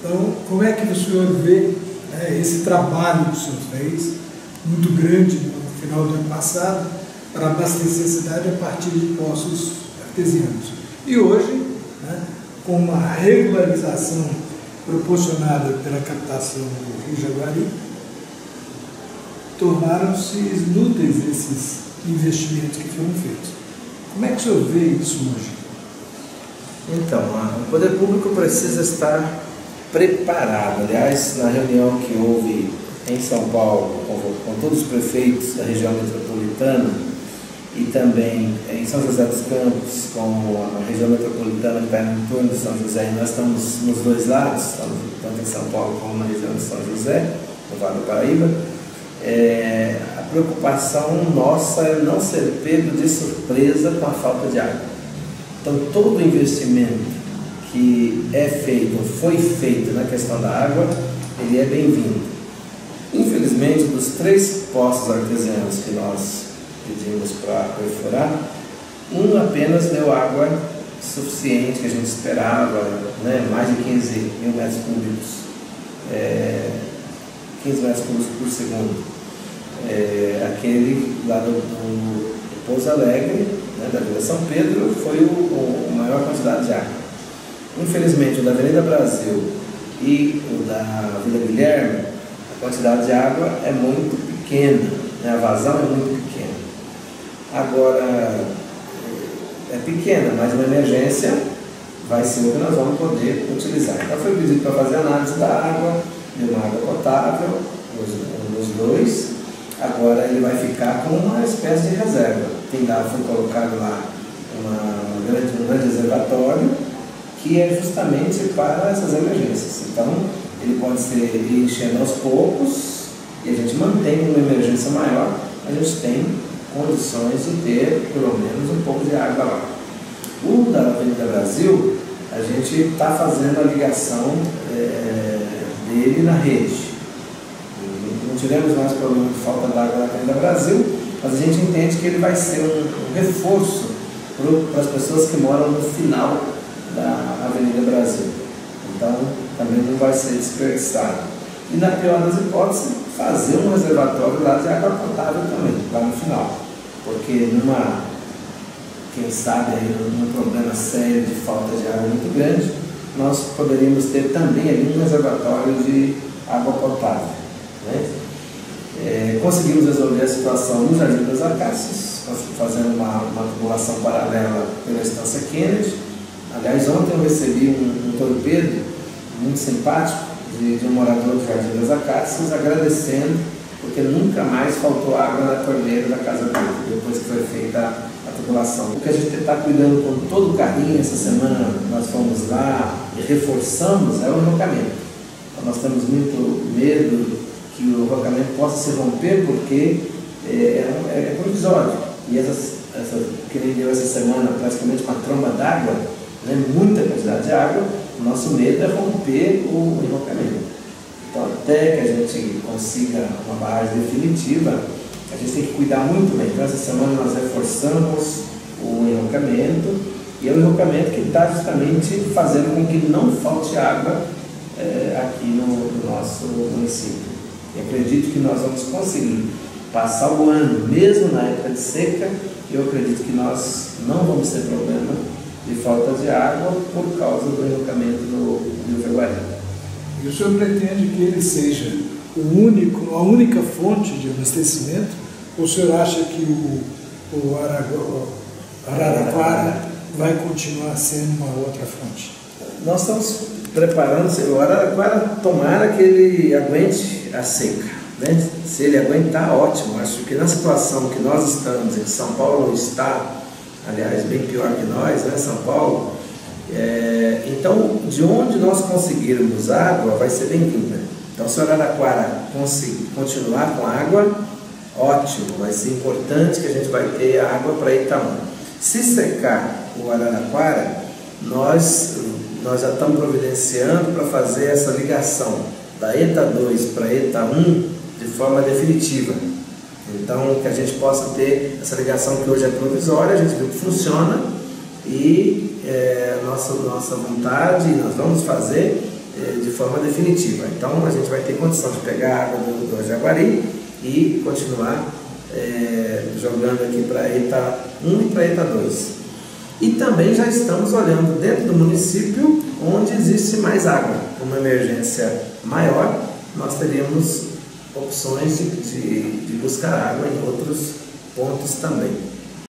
Então, como é que o senhor vê né, esse trabalho que o senhor fez, muito grande no final do ano passado, para abastecer a cidade a partir de poços artesianos? E hoje, né, com uma regularização proporcionada pela captação do Rio Jaguari, tornaram-se inúteis esses investimentos que foram feitos. Como é que o senhor vê isso hoje? Então, o poder público precisa estar preparado. Aliás, na reunião que houve em São Paulo com, com todos os prefeitos da região metropolitana e também em São José dos Campos, com a região metropolitana que está em torno de São José, e nós estamos nos dois lados, tanto em São Paulo como na região de São José, no Vale do Paraíba. É, a preocupação nossa é não ser pego de surpresa com a falta de água. Então, todo investimento que é feito, foi feito na questão da água, ele é bem-vindo. Infelizmente, dos três poços artesianos que nós pedimos para perfurar, um apenas deu água suficiente que a gente esperava, né? mais de 15 mil metros cúbicos, é, 15 metros cúbicos por segundo. É, aquele lá do, do, do Pouso Alegre, né, da Vila São Pedro, foi o, o, a maior quantidade de água. Infelizmente, o da Avenida Brasil e o da Vila Guilherme, a quantidade de água é muito pequena, né? a vazão é muito pequena. Agora, é pequena, mas uma emergência vai ser o que nós vamos poder utilizar. Então foi pedido para fazer análise da água, de uma água potável, os, os dois. Agora ele vai ficar com uma espécie de reserva. Tem lá, foi colocado lá uma, uma grande, um grande reservatório que é justamente para essas emergências. Então, ele pode ser enchendo aos poucos e a gente mantém uma emergência maior, a gente tem condições de ter pelo menos um pouco de água lá. O da Avenida Brasil, a gente está fazendo a ligação é, dele na rede. Não tivemos mais problema de falta d'água na Avenida Brasil, mas a gente entende que ele vai ser um, um reforço para as pessoas que moram no final da Avenida Brasil. Então, também não vai ser desperdiçado. E na pior das hipóteses, fazer um reservatório lá de água potável também, lá no final. Porque numa, quem sabe aí, num problema sério de falta de água muito grande, nós poderíamos ter também ali um reservatório de água potável. Né? É, conseguimos resolver a situação no Jardim das Acácias, fazendo uma, uma tubulação paralela pela Estância Kennedy, Aliás, ontem eu recebi um, um torpedo muito simpático de, de, um morador do Jardim das Acácias agradecendo porque nunca mais faltou água na torneira da casa dele, depois que foi feita a, tubulação. O que a gente está cuidando com todo carinho, essa semana nós fomos lá e reforçamos, é o enrocamento. Então, nós temos muito medo que o enrocamento possa se romper porque é, é, é provisório. E essas, essa, que nem deu essa semana praticamente uma tromba d'água, né, muita quantidade de água, o nosso medo é romper o enrocamento. Então, até que a gente consiga uma barragem definitiva, a gente tem que cuidar muito bem. Então, essa semana nós reforçamos o enrocamento, e é o enrocamento que está justamente fazendo com que não falte água é, aqui no, no, nosso município. E acredito que nós vamos conseguir passar o ano, mesmo na época de seca, eu acredito que nós não vamos ter problema de falta de água por causa do enrocamento do Rio Jaguari. E o senhor pretende que ele seja o único, a única fonte de abastecimento? Ou o senhor acha que o, o Araraquara vai continuar sendo uma outra fonte? Nós estamos preparando, o Araraquara, tomara que ele aguente a seca. Né? Se ele aguentar, ótimo. Acho que na situação que nós estamos, em São Paulo está aliás, bem pior que nós, né, São Paulo. É, então, de onde nós conseguirmos água, vai ser bem-vinda. Então, se Araraquara conseguir continuar com água, ótimo, vai ser importante que a gente vai ter água para Itaú. Se secar o Araraquara, nós, nós já estamos providenciando para fazer essa ligação da ETA 2 para ETA 1 de forma definitiva. Então, que a gente possa ter essa ligação que hoje é provisória, a gente viu que funciona e é, nossa, nossa vontade, nós vamos fazer, eh, de forma definitiva. Então a gente vai ter condição de pegar a água do, do Jaguari e continuar é, jogando aqui para ETA 1 e para ETA 2. E também já estamos olhando dentro do município onde existe mais água. Uma emergência maior, nós teríamos opções de, de, de buscar água em outros pontos também.